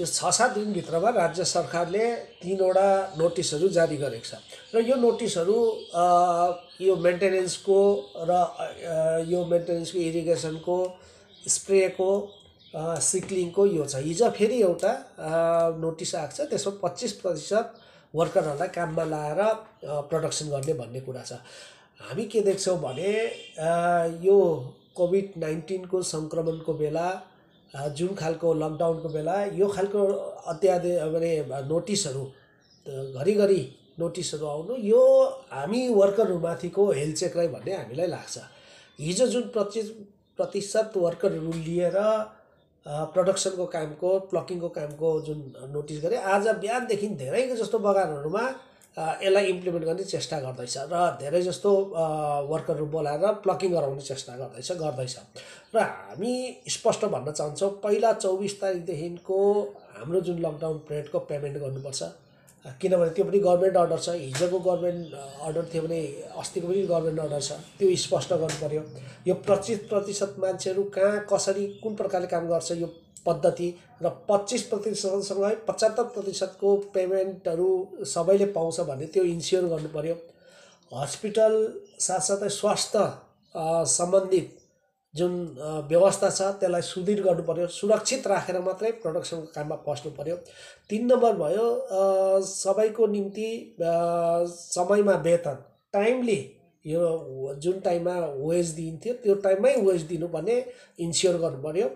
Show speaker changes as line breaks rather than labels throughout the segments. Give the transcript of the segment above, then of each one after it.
यो छ सात दिनभित्रमा राज्य सरकारले तिनवटा नोटिसहरू जारी गरेको छ। र यो नोटिसहरू यो मेन्टेनेन्सको र यो मेन्टेनेन्सको इरिगेसनको स्प्रेको सिक्लिङको यो छ। हिजो फेरि एउटा नोटिस आएको छ त्यसमा पच्चिस प्रतिशत वर्करहरूलाई काममा लाएर प्रडक्सन गर्ने भन्ने कुरा छ। हामी के देख्छौँ भने यो कोभिड नाइन्टिनको सङ्क्रमणको बेला जुन खालको लकडाउनको बेला यो खालको अत्याधिक माने नोटिसहरू घरिघरि नोटिसहरू आउनु यो हामी वर्करहरूमाथिको हेलचेक्राइ भन्ने हामीलाई लाग्छ। हिजो जुन पच्चिस प्रतिशत वर्करहरू लिएर प्रडक्सनको कामको प्लकिङको कामको जुन नोटिस गरे आज बिहानदेखि धेरै जस्तो बगानहरूमा यसलाई इम्प्लिमेन्ट गर्ने चेष्टा गर्दैछ र धेरै जस्तो वर्करहरू बोलाएर प्लकिङ गराउने चेष्टा गर्दैछ गर्दैछ। र हामी स्पष्ट भन्न चाहन्छौँ पहिला चौबिस तारिकदेखिको हाम्रो जुन लकडाउन पिरियडको पेमेन्ट गर्नुपर्छ। किनभने त्यो पनि गभर्मेन्ट अर्डर छ हिजोको गभर्मेन्ट अर्डर थियो भने अस्तिको पनि गभर्मेन्ट अर्डर छ त्यो स्पष्ट गर्नु पऱ्यो यो पच्चिस प्रतिशत मान्छेहरू कहाँ कसरी कुन प्रकारले काम गर्छ यो पद्धति र पच्चिस प्रतिशतसँगै पचहत्तर प्रतिशतको पेमेन्टहरू सबैले पाउँछ भन्ने त्यो इन्स्योर गर्नु पऱ्यो हस्पिटल साथसाथै स्वास्थ्य सम्बन्धित जुन व्यवस्था छ त्यसलाई सुदृढ गर्नु पऱ्यो सुरक्षित राखेर मात्रै प्रडक्सनको काममा पस्नु पऱ्यो तिन नम्बर भयो सबैको निम्ति समयमा वेतन टाइमली यो जुन टाइममा वेज दिइन्थ्यो त्यो टाइममै वेज दिनुपर्ने इन्स्योर गर्नु पऱ्यो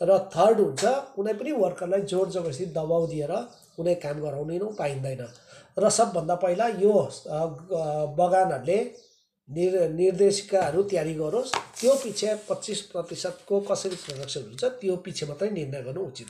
र थर्ड हुन्छ कुनै पनि वर्करलाई जोर जबरजस्ती दबाउ दिएर कुनै काम गराउनै पाइँदैन। र सबभन्दा पहिला यो बगानहरूले निर् निर्देशिकाहरू तयारी गरोस्। त्यो पछि पच्चिस प्रतिशतको कसरी प्रडक्सन हुन्छ त्यो पछि मात्रै निर्णय गर्नु उचित।